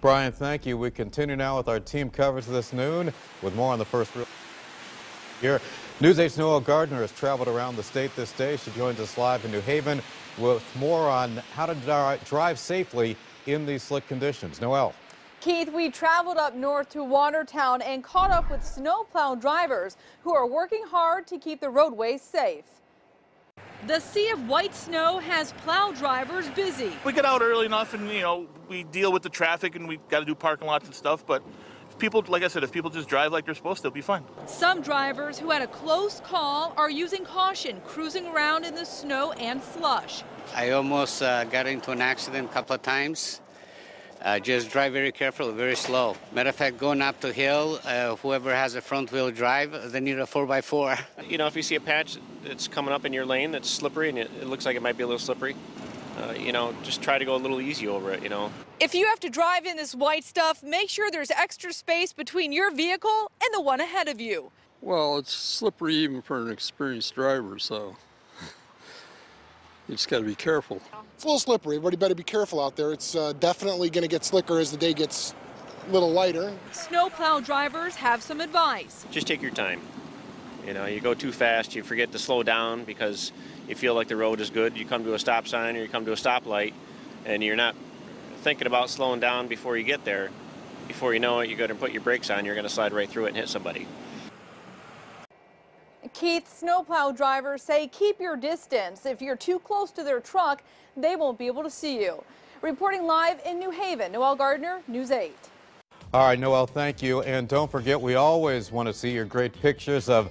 Brian, thank you. We continue now with our team coverage this noon with more on the first real here. News 8's Noel Gardner has traveled around the state this day. She joins us live in New Haven with more on how to drive safely in these slick conditions. Noel. Keith, we traveled up north to Watertown and caught up with snowplow drivers who are working hard to keep the roadways safe. The sea of white snow has plow drivers busy. We get out early enough and, you know, we deal with the traffic and we've got to do parking lots and stuff, but if people, like I said, if people just drive like they're supposed to, they'll be fine. Some drivers who had a close call are using caution, cruising around in the snow and slush. I almost uh, got into an accident a couple of times. Uh, just drive very careful, very slow. Matter of fact, going up the hill, uh, whoever has a front wheel drive, they need a 4x4. You know, if you see a patch that's coming up in your lane that's slippery and it, it looks like it might be a little slippery, uh, you know, just try to go a little easy over it, you know. If you have to drive in this white stuff, make sure there's extra space between your vehicle and the one ahead of you. Well, it's slippery even for an experienced driver, so you just got to be careful. It's a little slippery. Everybody better be careful out there. It's uh, definitely going to get slicker as the day gets a little lighter. Snowplow drivers have some advice. Just take your time. You know, you go too fast, you forget to slow down because you feel like the road is good. You come to a stop sign or you come to a stoplight and you're not thinking about slowing down before you get there. Before you know it, you go to put your brakes on, you're going to slide right through it and hit somebody. Keith, snowplow drivers say keep your distance. If you're too close to their truck, they won't be able to see you. Reporting live in New Haven, Noel Gardner, News 8. All right, Noel, thank you. And don't forget, we always want to see your great pictures of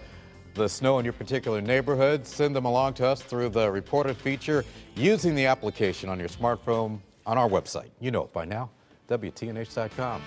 the snow in your particular neighborhood. Send them along to us through the ReportIt feature using the application on your smartphone on our website. You know it by now, WTNH.com.